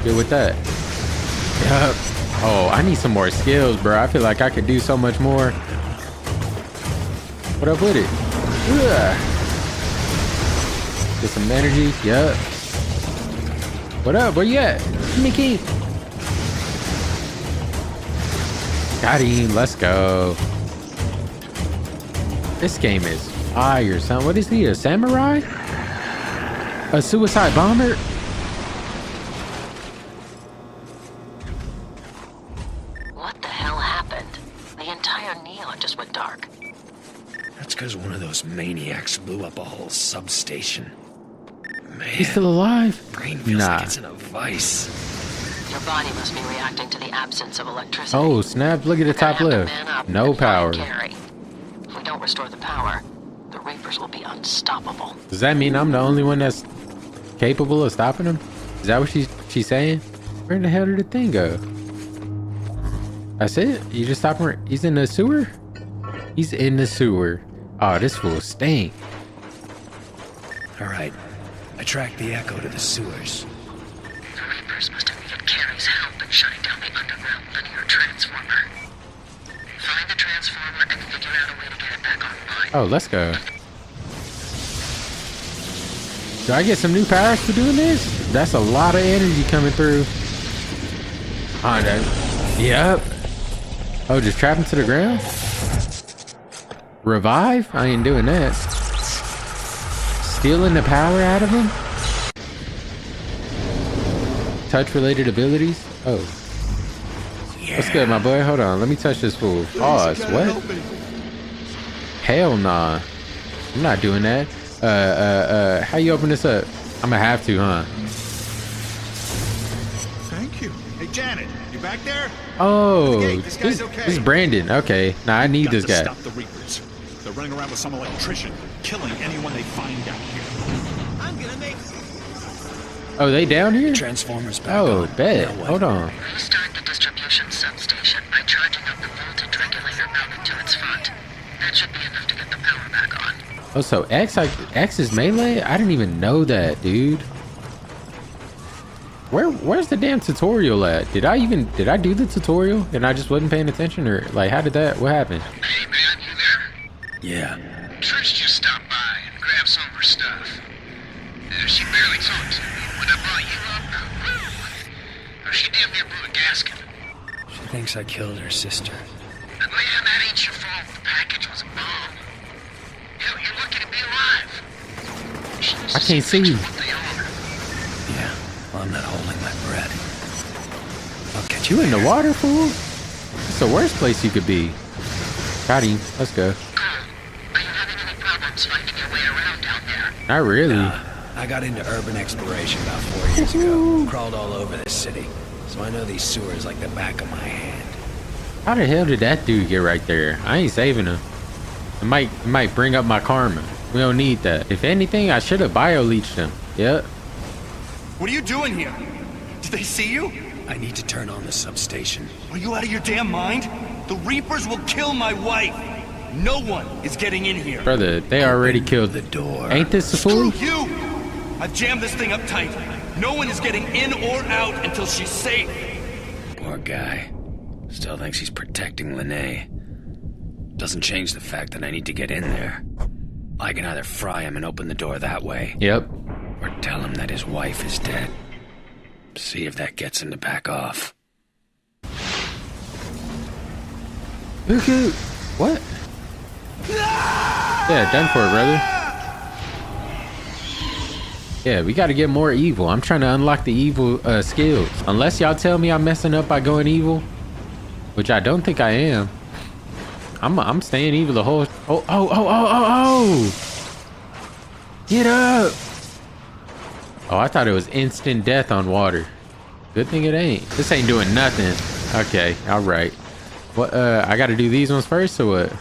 Good with that. Yep. Oh, I need some more skills, bro. I feel like I could do so much more. What up with it? Ugh. Get some energy. Yep. What up? Where you at? Mickey. Got him. Let's go. This game is fire, son. What is he? A samurai? A suicide bomber? What the hell happened? The entire neon just went dark. That's because one of those maniacs blew up a whole substation. Man, He's still alive? brain feels Nah. like it's in a vice. Body must be reacting to the absence of electricity. Oh, snap. Look at the top left. No power. If we don't restore the power, the Reapers will be unstoppable. Does that mean I'm the only one that's capable of stopping them? Is that what she's she's saying? Where in the hell did the thing go? That's it? You just stop him? He's in the sewer? He's in the sewer. Oh, this fool stink. All right, I tracked the echo to the sewers. The Reapers must have needed Carey's help in shutting down the underground linear transformer. Find the transformer and figure out a way to get it back online. Oh, let's go. Do I get some new powers for doing this? That's a lot of energy coming through. Oh, that, yep. Oh, just trap him to the ground? Revive? I ain't doing that. Stealing the power out of him? Touch related abilities? Oh. What's good, my boy? Hold on. Let me touch this fool. Pause. What? Hell nah. I'm not doing that. Uh, uh, uh, how you open this up? I'm gonna have to, huh? Thank you. Hey, Janet, you back there? Oh, Hey, this this, okay. this is Brandon. Okay, now I need Got this to guy. Stop the Reapers. They're running around with some electrician, killing anyone they find down Oh, they down here? Transformers back Oh, on. bet. Now? Hold on. Restart the distribution substation by charging up the voltage regulator mounted to its front. That should be enough to get the power back on. Oh, so X, I, X is melee? I didn't even know that, dude. Where, where's the damn tutorial at? Did I even, did I do the tutorial and I just wasn't paying attention, or like, how did that? What happened? Hey, man, you there? Yeah. Trish thinks I killed her sister. And man, that ain't your fault. The package was a bomb. Hell, you're lucky to be alive. She I can't see. you. Yeah, well, I'm not holding my breath. I'll catch you You in the water, fool? It's the worst place you could be. Got him. Let's go. Are you having any problems finding your way around down there? Not really. Nah, I got into urban exploration about four years ago. Crawled all over this city, so I know these sewers like the back of my hand. How the hell did that dude get right there? I ain't saving him. It might it might bring up my karma. We don't need that. If anything, I should have bio leeched him. Yep. What are you doing here? Did they see you? I need to turn on the substation. Are you out of your damn mind? The Reapers will kill my wife. No one is getting in here. Brother, they already killed the door. Ain't this the Screw fool? you! I've jammed this thing up tight. No one is getting in or out until she's safe. Poor guy. Still thinks he's protecting Lene. Doesn't change the fact that I need to get in there. I can either fry him and open the door that way, Yep. or tell him that his wife is dead. See if that gets him to back off. Cuckoo. What? Yeah, done for, brother. Yeah, we gotta get more evil. I'm trying to unlock the evil uh, skills. Unless y'all tell me I'm messing up by going evil, which I don't think I am. I'm I'm staying evil the whole. Oh oh oh oh oh oh! Get up! Oh, I thought it was instant death on water. Good thing it ain't. This ain't doing nothing. Okay, all right. What? Uh, I got to do these ones first, or what?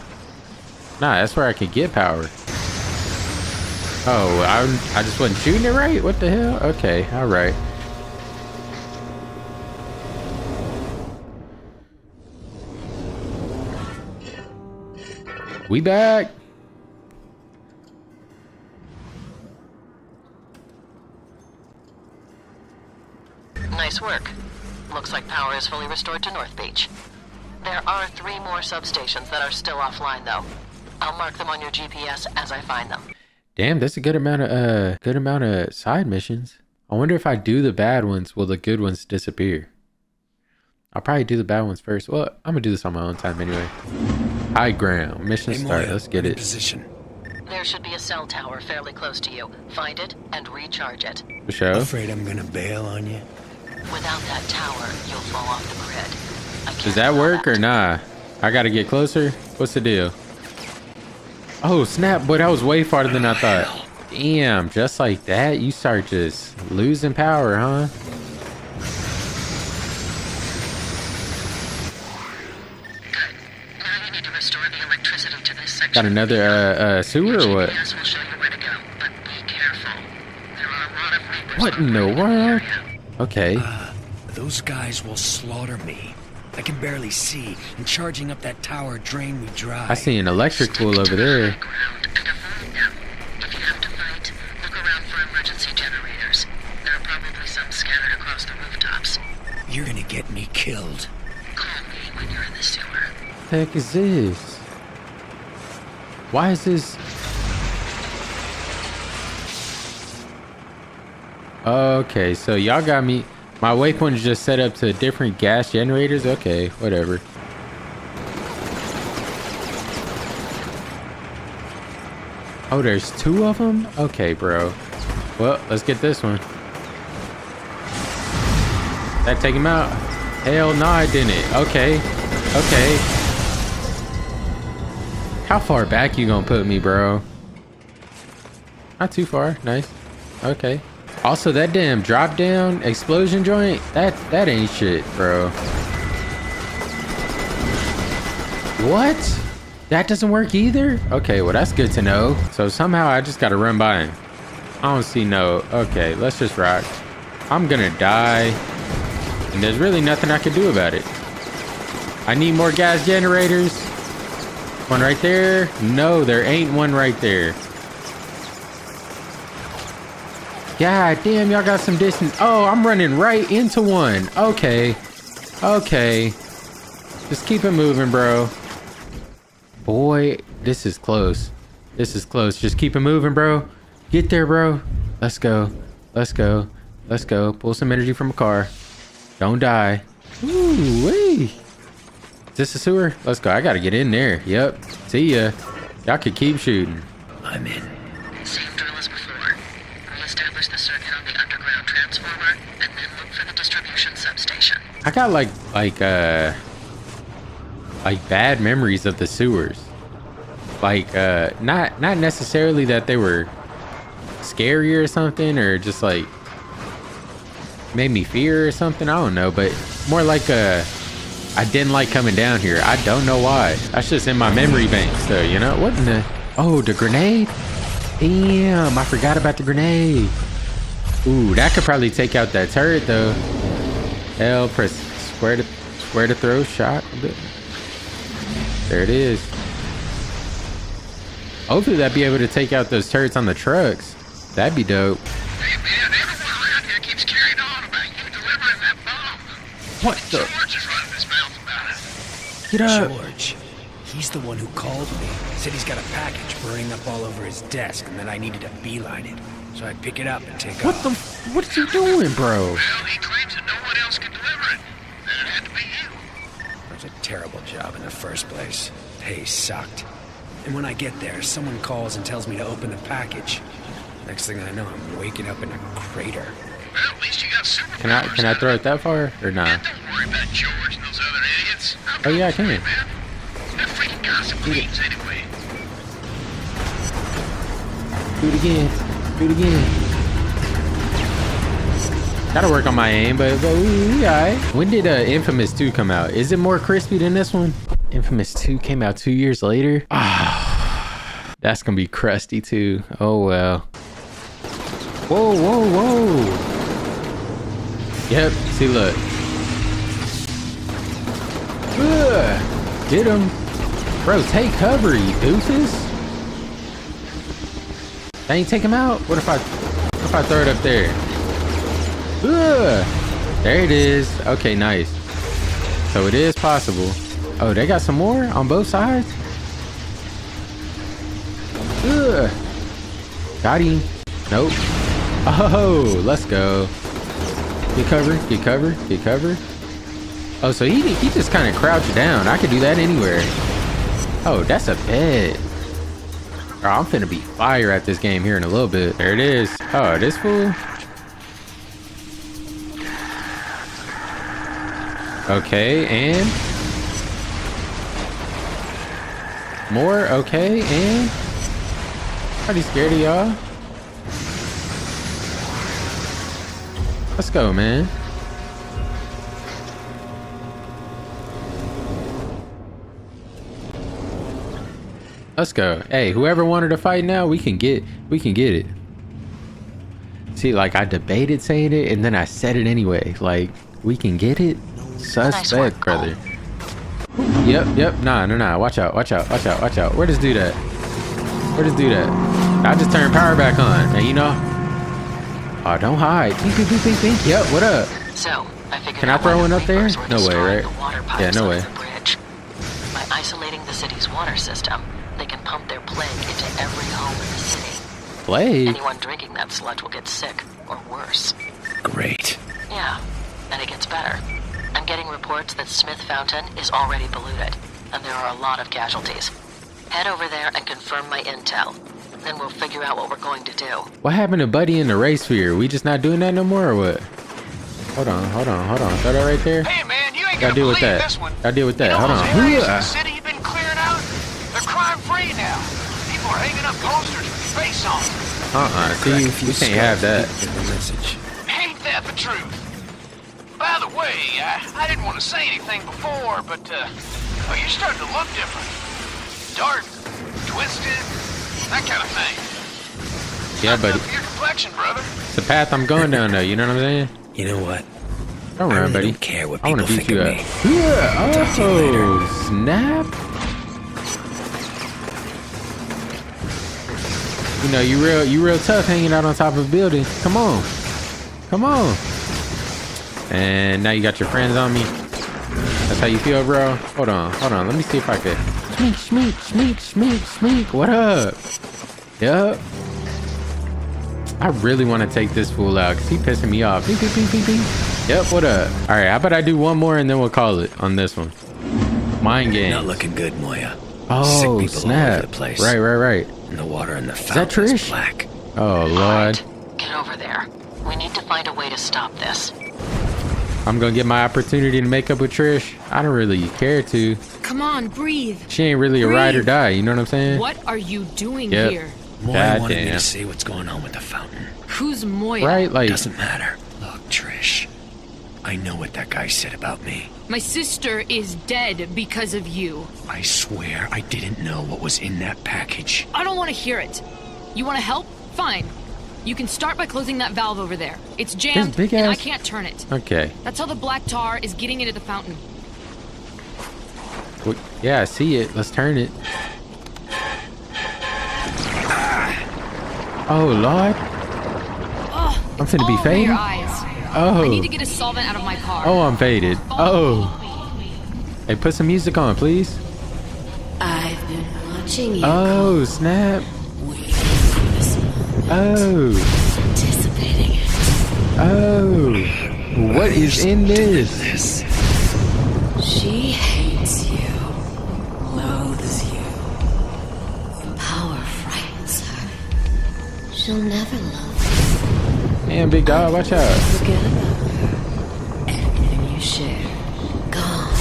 Nah, that's where I can get power. Oh, I, I just wasn't shooting it right? What the hell? Okay, all right. We back. Nice work. Looks like power is fully restored to North Beach. There are three more substations that are still offline, though. I'll mark them on your GPS as I find them. Damn, that's a good amount of uh good amount of side missions. I wonder if I do the bad ones, will the good ones disappear? I'll probably do the bad ones first. Well, I'm gonna do this on my own time anyway. High ground, mission Hey, start. Let's get it. Position. There should be a cell tower fairly close to you. Find it and recharge it. For sure. Afraid I'm gonna bail on you? Without that tower, you'll fall off the grid. Does can't that work or nah? I gotta get closer. What's the deal? Oh snap! Boy, that was way farther than I thought. Damn, just like that, you start just losing power, huh? Now you need to restore the electricity to this section. Got another uh, uh sewer or what? GPS will show you where to go, but be careful. There are a lot of reapers. What in the world? Okay. Those guys will slaughter me. I can barely see, and charging up that tower drain me dry. I see an electric pool over there. You have to fight, look around for emergency generators. There are probably some scattered across the rooftops. You're gonna get me killed. Call me when you're in the sewer. the heck is this? Why is this? Okay, so y'all got me. My waypoint's just set up to different gas generators. Okay, whatever. Oh, there's two of them? Okay, bro. Well, let's get this one. That take him out? Hell no, I didn't. Okay. Okay. How far back you gonna put me, bro? Not too far. Nice. Okay. Also, that damn drop down explosion joint, that that ain't shit, bro. What? That doesn't work either? Okay, well that's good to know. So somehow I just gotta run by him. I don't see no. Okay, let's just rock. I'm gonna die. And there's really nothing I can do about it. I need more gas generators. One right there. No, there ain't one right there. God damn, y'all got some distance. Oh, I'm running right into one. Okay. Okay. Just keep it moving, bro. Boy, this is close. This is close. Just keep it moving, bro. Get there, bro. Let's go. Let's go. Let's go. Pull some energy from a car. Don't die. Ooh, wee. Is this a sewer? Let's go. I gotta get in there. Yep. See ya. Y'all could keep shooting. I'm in. Same drill as before. Re-establish the circuit on the underground transformer, and then look for the distribution substation. I got like like uh like bad memories of the sewers. Like uh not not necessarily that they were scary or something or just like made me fear or something. I don't know, but more like uh I didn't like coming down here. I don't know why. That's just in my memory banks though, you know? What in the Oh, the grenade? Damn, I forgot about the grenade. Ooh, that could probably take out that turret though. L press square to square to throw shot. There it is. Hopefully that'd be able to take out those turrets on the trucks. That'd be dope. What the? George is running his mouth about it. Get up. George. He's the one who called me. Said he's got a package burning up all over his desk and that I needed to beeline it. So I'd pick it up and take What off. the? What's he doing, bro? Well, he claims that no one else can deliver it. Then it had to be you. It was a terrible job in the first place. Pay sucked. And when I get there, someone calls and tells me to open the package. Next thing I know, I'm waking up in a crater. Well, at least you got super Can I can I throw it that far or not? Don't worry about George and those other idiots. Oh yeah, I can. They're freaking gossip queens anyway. Do it again. Do it again. Gotta work on my aim, but, but we, we alright. When did uh, Infamous 2 come out? Is it more crispy than this one? Infamous 2 came out two years later. Ah, <sighs> that's gonna be crusty too. Oh well. Whoa, whoa, whoa. Yep, see, look. Ugh, get him. Bro, take cover, you doofus. Ain't take him out? What if I, what if I throw it up there? Ugh, there it is. Okay, nice. So it is possible. Oh, they got some more on both sides? Ugh. Got him. Nope. Oh, let's go. Get cover, get cover, get cover. Oh, so he, he just kind of crouched down. I could do that anywhere. Oh, that's a bed. I'm finna be fire at this game here in a little bit. There it is. Oh, this fool. Okay, and more. Okay, and you scared of y'all? Let's go, man. Let's go. Hey, whoever wanted to fight now, we can get we can get it. See, like I debated saying it and then I said it anyway. Like, we can get it. Suspect, brother. Yep, yep. Nah, no, nah. Watch out, watch out, watch out, watch out. Where does do that? Where does do that? I just turned power back on, and you know. Oh, don't hide. Pink, pink, pink, pink. Yep. What up? So, I figured Can I throw one up there? No way, right? the Yeah, no way. the bridge. By isolating the city's water system, they can pump their plague into every home in the city. Plague? Anyone drinking that sludge will get sick, or worse. Great. Yeah, and it gets better. I'm getting reports that Smith Fountain is already polluted, and there are a lot of casualties. Head over there and confirm my intel. Then we'll figure out what we're going to do. What happened to Buddy in the ray sphere? We just not doing that no more, or what? Hold on, hold on, hold on. Throw that right there. Hey man, you ain't Gotta gonna deal with believe that. this one. Gotta deal with that. You know Hold those on. With your face on. them. Uh-uh. See, we can't have that. Ain't that the truth? By the way, I, I didn't want to say anything before, but uh, oh, you're starting to look different. Dark, twisted, that kind of thing. Yeah, buddy. Your complexion, brother. It's the path I'm going down though, you know what I'm saying? You know what? Don't I run, really buddy. don't care what I wanna people beat think you of up. me. Yeah, Talk to you later. oh, snap. You know, you real you real tough hanging out on top of a building. Come on. Come on. And now you got your friends on me. That's how you feel, bro? Hold on, hold on. Let me see if I could. Schmeek, schmeek, schmeek, schmeek, schmeek. What up? Yup. I really want to take this fool out because he pissing me off. Beep, beep, beep, beep, beep. Yep, what up? All right, how about I do one more and then we'll call it on this one. Mind game. Not looking good, Moya. Oh, Sick people all snap. over the place. Right, right, right. And the water in the Is that fountain Trish? black. Oh, Lord. Get over there. We need to find a way to stop this. I'm going to get my opportunity to make up with Trish. I don't really care to. Come on, breathe. She ain't really a ride or die, you know what I'm saying? What are you doing Yep. here? Moya God wanted me to see what's going on with the fountain. Who's Moya? Right? Like, Doesn't matter. Look, Trish. I know what that guy said about me. My sister is dead because of you. I swear I didn't know what was in that package. I don't want to hear it. You want to help? Fine. You can start by closing that valve over there. It's jammed, big and I can't turn it. okay. That's how the black tar is getting into the fountain. Well, yeah, I see it. Let's turn it. Ah. Oh, Lord. Oh, I'm finna be all over faded? your eyes. Oh. I need to get a solvent out of my car. Oh, I'm faded. Oh. Hey, put some music on, please. I've been watching you. Oh, snap. Oh. Anticipating it. Oh. What is in this? She hates you, loathes you. Power frightens her. She'll never love Damn, big dog, watch out. Forget about her. Everything you share, gone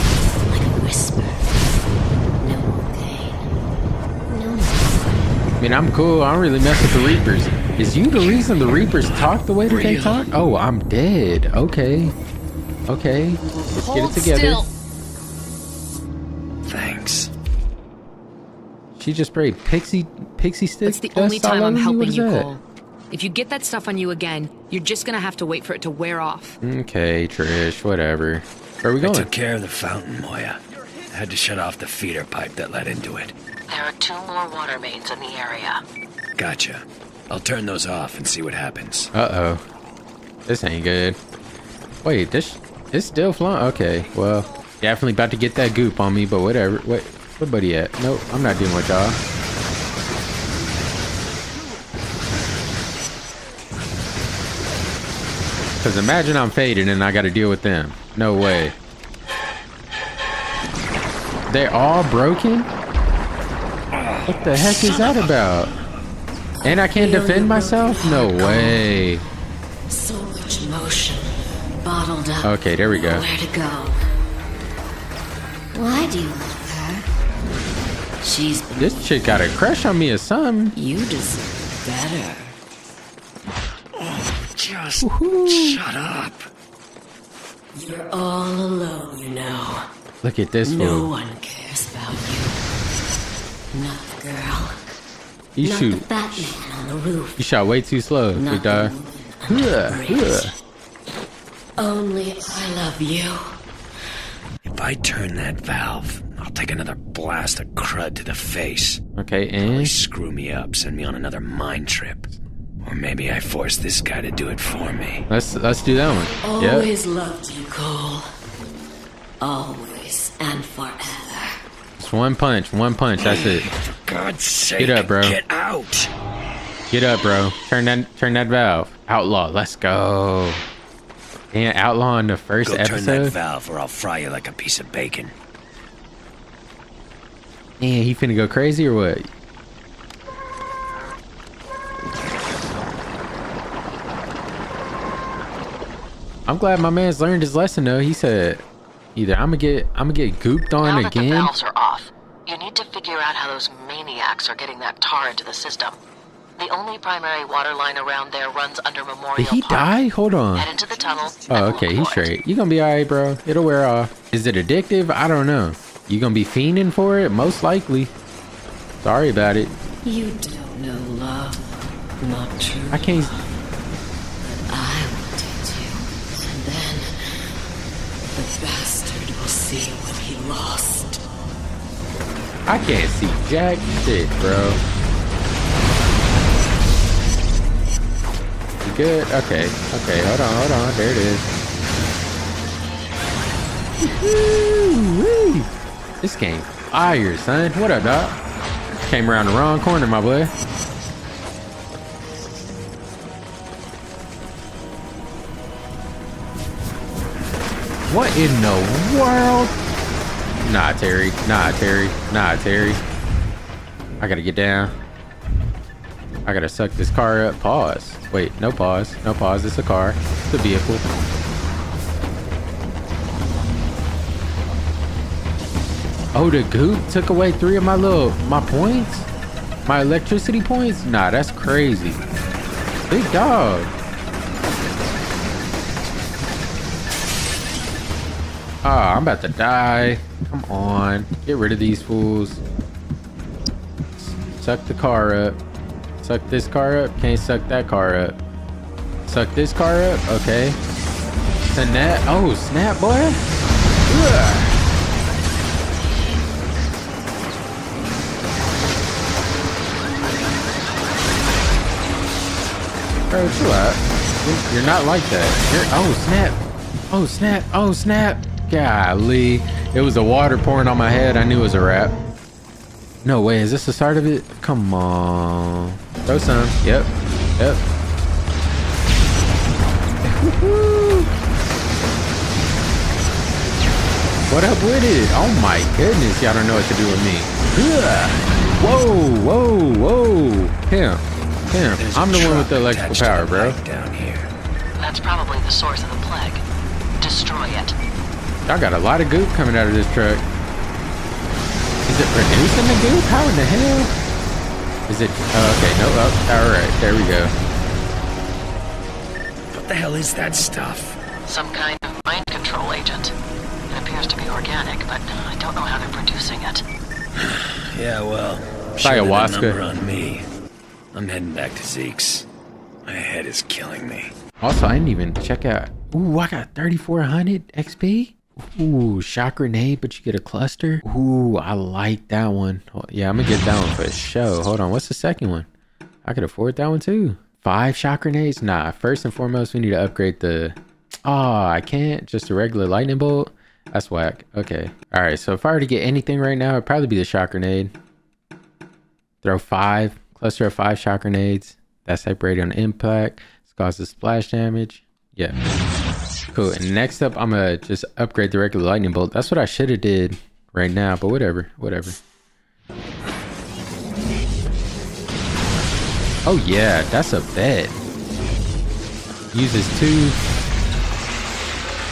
like a whisper. No pain. No more. I mean, I'm cool. I don't really mess with the Reapers. Is you the reason the Reapers talk the way that they talk? Oh, I'm dead. Okay. Okay. Let's get it together. still. Thanks. She just sprayed pixie pixie stick. It's the only time I'm helping you. Cole. If you get that stuff on you again, you're just gonna have to wait for it to wear off. Okay, Trish, whatever. Where are we going? I going? took care of the fountain, Moya. I had to shut off the feeder pipe that led into it. There are two more water mains in the area. Gotcha. I'll turn those off and see what happens. Uh oh. This ain't good. Wait, this it's still flying. Okay, well, definitely about to get that goop on me, but whatever. Wait, where buddy at? Nope, I'm not dealing with y'all. Cause imagine I'm faded and I got to deal with them. No way. They're all broken. What the heck is that about? And I can't defend myself? No way. So much emotion bottled up. Okay, there we go. Where to go? Why do you love her? She's This chick got a crush on me or something. You deserve better. Just shut up. You're all alone, you know. Look at this No fool. one cares about you. Not the girl. You Not shoot. the fat man on the roof. You shot way too slow, Not big dog. Huh, huh. Only I love you. If I turn that valve, I'll take another blast of crud to the face. Okay, Probably and screw me up, send me on another mind trip. Or maybe I force this guy to do it for me. let's let's do that one. Yep. Always loved you, Cole. Always and forever. It's one punch, one punch. That's it. For God's sake, Get up, bro. Get out! Get up, bro. Turn that turn that valve. Outlaw. Let's go. And outlaw in the first Go turn that valve or I'll fry you like a piece of bacon. Man, he finna go crazy or what? I'm glad my man's learned his lesson though. He said, either I'm gonna get I'm gonna get gooped on now that the again. valves are off, you need to figure out how those maniacs are getting that tar into the system. The only primary water line around there runs under Memorial Did he Park. die? Hold on. Head into the tunnel. Oh, okay, he's straight. You gonna be alright, bro. It'll wear off. Is it addictive? I don't know. You gonna be fiending for it? Most likely. Sorry about it. You don't know love. Not true. I can't. I will teach you. And then the bastard will see what he lost. I can't see jack shit, bro. You good? Okay. Okay. Hold on. Hold on. There it is. This game fire, son. What up, dog? Came around the wrong corner, my boy. What in the world? Nah, Terry. Nah, Terry. Nah, Terry. I gotta get down. I gotta suck this car up. Pause. Wait, no pause. No pause. It's a car. It's a vehicle. Oh, the goop took away three of my little my points. My electricity points. Nah, that's crazy. Big dog. Ah, I'm about to die. Come on. Get rid of these fools. Suck the car up. Suck this car up. Can't suck that car up. Suck this car up. Okay. That. Oh, snap, boy. Ugh. Bro, chill out. You're not like that. You're, oh, snap. Oh, snap. Oh, snap. Golly. It was the water pouring on my head. I knew it was a wrap. No way. Is this the start of it? Come on. Throw some. Yep. Yep. what up with it? Oh my goodness. Y'all don't know what to do with me. Ugh. Whoa, whoa, whoa. Him. Him. There's a I'm the one with the electrical power, bro. Down here. That's probably the source of the plague. Destroy it. I got a lot of goop coming out of this truck. Is it producing the goop? How in the hell? Is it? Oh, okay. No. Oh, all right. There we go. What the hell is that stuff? Some kind of mind control agent. It appears to be organic, but I don't know how they're producing it. <sighs> Yeah, well, It's show ayahuasca. number on me. I'm heading back to Zeke's. My head is killing me. Also, I didn't even check out. Ooh, I got 3400 XP. Ooh, shock grenade, but you get a cluster. Ooh, I like that one. Yeah, I'm gonna get that one for show. Hold on, what's the second one? I could afford that one too. Five shock grenades? Nah, first and foremost, we need to upgrade the. Oh, I can't. Just a regular lightning bolt? That's whack. Okay. All right, so if I were to get anything right now, it'd probably be the shock grenade. Throw five, cluster of five shock grenades. That's separated on impact. This causes splash damage. Yeah. Cool. And next up, I'm gonna just upgrade the regular lightning bolt. That's what I should have did right now, but whatever, whatever. Oh yeah, that's a bet. Uses two,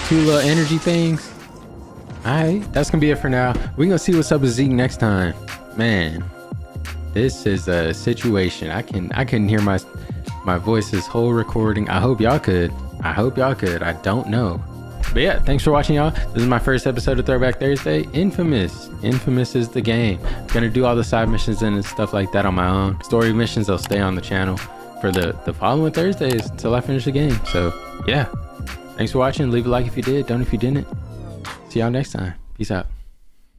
two little energy things. All right, that's gonna be it for now. We're gonna see what's up with Zeke next time. Man, this is a situation. I can I couldn't hear my my voice's whole recording. I hope y'all could. I hope y'all could. I don't know. But yeah, thanks for watching, y'all. This is my first episode of Throwback Thursday. Infamous. Infamous is the game. gonna do all the side missions and stuff like that on my own. Story missions, they'll stay on the channel for the, the following Thursdays until I finish the game. So yeah. Thanks for watching. Leave a like if you did. Don't if you didn't. See y'all next time. Peace out.